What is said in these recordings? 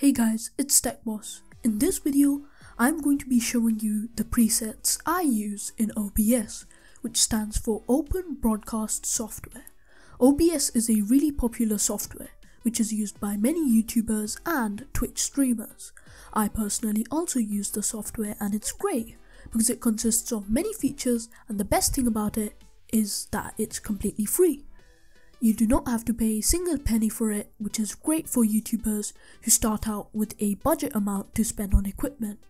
Hey guys, it's TechBoss. In this video, I'm going to be showing you the presets I use in OBS, which stands for Open Broadcast Software. OBS is a really popular software which is used by many YouTubers and Twitch streamers. I personally also use the software and it's great because it consists of many features and the best thing about it is that it's completely free. You do not have to pay a single penny for it, which is great for YouTubers who start out with a budget amount to spend on equipment.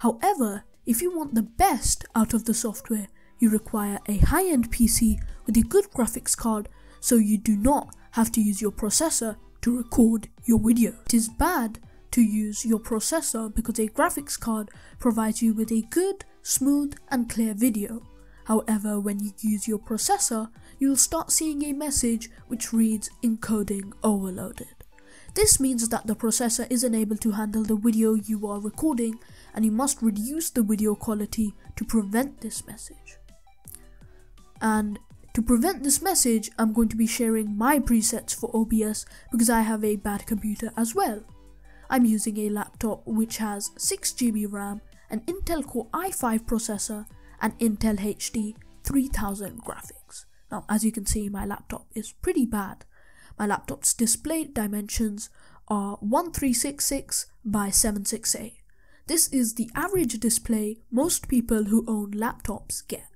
However, if you want the best out of the software, you require a high end PC with a good graphics card so you do not have to use your processor to record your video. It is bad to use your processor because a graphics card provides you with a good, smooth, and clear video. However, when you use your processor, you will start seeing a message which reads encoding overloaded. This means that the processor isn't able to handle the video you are recording and you must reduce the video quality to prevent this message. And to prevent this message, I'm going to be sharing my presets for OBS because I have a bad computer as well. I'm using a laptop which has 6GB RAM, an Intel Core i5 processor, and Intel HD 3000 graphics. Now, as you can see, my laptop is pretty bad. My laptop's display dimensions are 1366 by 768. This is the average display most people who own laptops get.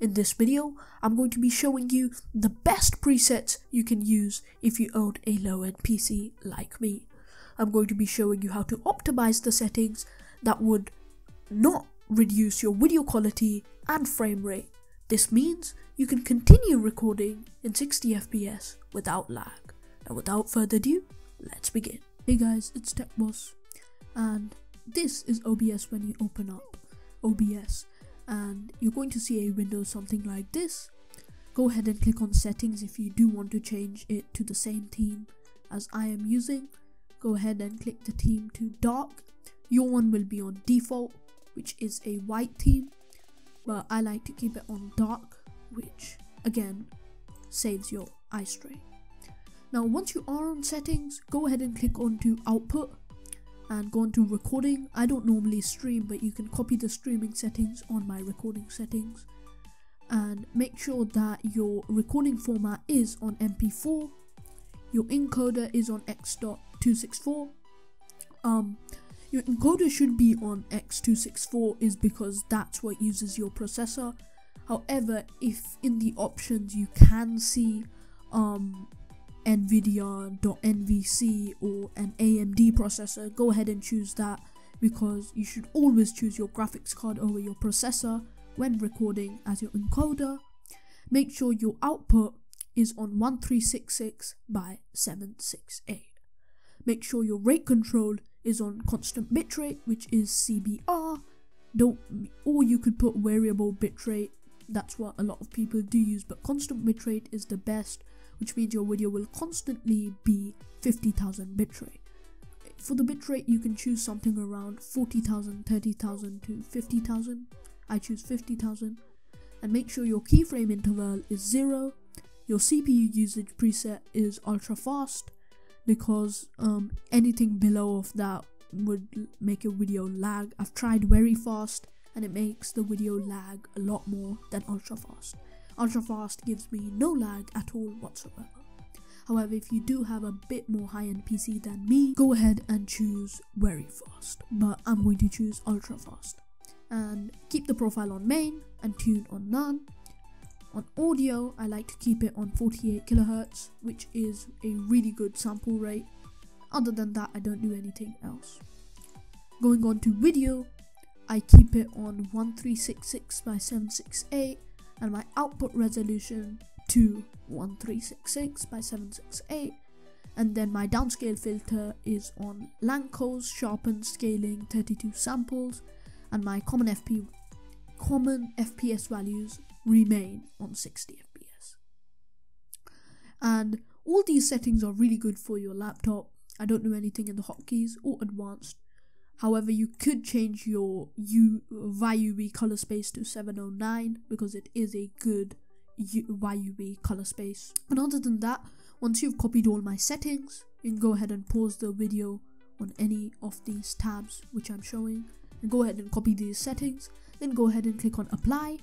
In this video, I'm going to be showing you the best presets you can use if you own a low-end PC like me. I'm going to be showing you how to optimize the settings that would not reduce your video quality and frame rate. This means you can continue recording in 60 FPS without lag. Now without further ado, let's begin. Hey guys, it's TechBoss and this is OBS when you open up OBS and you're going to see a window something like this. Go ahead and click on settings if you do want to change it to the same theme as I am using. Go ahead and click the theme to dark. Your one will be on default which is a white theme but I like to keep it on dark which again saves your eye strain. Now once you are on settings go ahead and click on to output and go on to recording. I don't normally stream but you can copy the streaming settings on my recording settings and make sure that your recording format is on MP4 your encoder is on X.264 um your encoder should be on X264 is because that's what uses your processor. However, if in the options you can see um, NVIDIA.NVENC or an AMD processor, go ahead and choose that because you should always choose your graphics card over your processor when recording as your encoder. Make sure your output is on 1366 by 768. Make sure your rate control is on constant bitrate, which is CBR. Don't, or you could put variable bitrate. That's what a lot of people do use, but constant bitrate is the best, which means your video will constantly be 50,000 bitrate. For the bitrate, you can choose something around 40,000, 30,000 to 50,000. I choose 50,000. And make sure your keyframe interval is zero. Your CPU usage preset is ultra fast because um, anything below of that would make your video lag. I've tried very fast and it makes the video lag a lot more than ultra fast. Ultra fast gives me no lag at all whatsoever. However, if you do have a bit more high-end PC than me, go ahead and choose very fast. But I'm going to choose ultra fast. And keep the profile on main and tune on none on audio, I like to keep it on 48 kilohertz, which is a really good sample rate. Other than that, I don't do anything else. Going on to video, I keep it on 1366 by 768 and my output resolution to 1366 by 768 and then my downscale filter is on Lanczos sharpen scaling 32 samples and my common FP common FPS values remain on 60 FPS. And all these settings are really good for your laptop. I don't know anything in the hotkeys or advanced. However, you could change your YUV color space to 709 because it is a good YUV color space. And other than that, once you've copied all my settings, you can go ahead and pause the video on any of these tabs which I'm showing and go ahead and copy these settings then go ahead and click on apply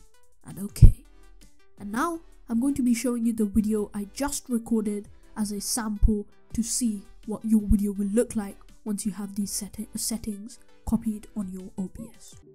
and OK. And now I'm going to be showing you the video I just recorded as a sample to see what your video will look like once you have these set settings copied on your OBS.